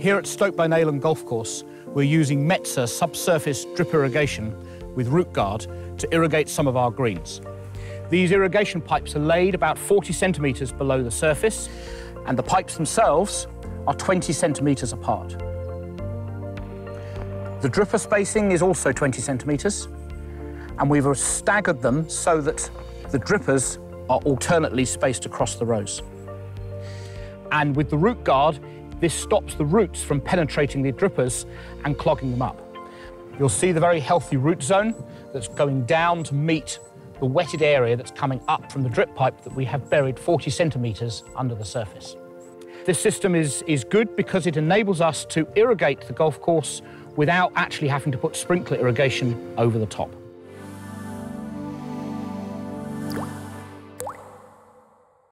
Here at Stoke by Nayland Golf Course, we're using Metzer subsurface drip irrigation with root guard to irrigate some of our greens. These irrigation pipes are laid about 40 centimetres below the surface, and the pipes themselves are 20 centimetres apart. The dripper spacing is also 20 centimetres, and we've staggered them so that the drippers are alternately spaced across the rows. And with the root guard, this stops the roots from penetrating the drippers and clogging them up. You'll see the very healthy root zone that's going down to meet the wetted area that's coming up from the drip pipe that we have buried 40 centimetres under the surface. This system is, is good because it enables us to irrigate the golf course without actually having to put sprinkler irrigation over the top.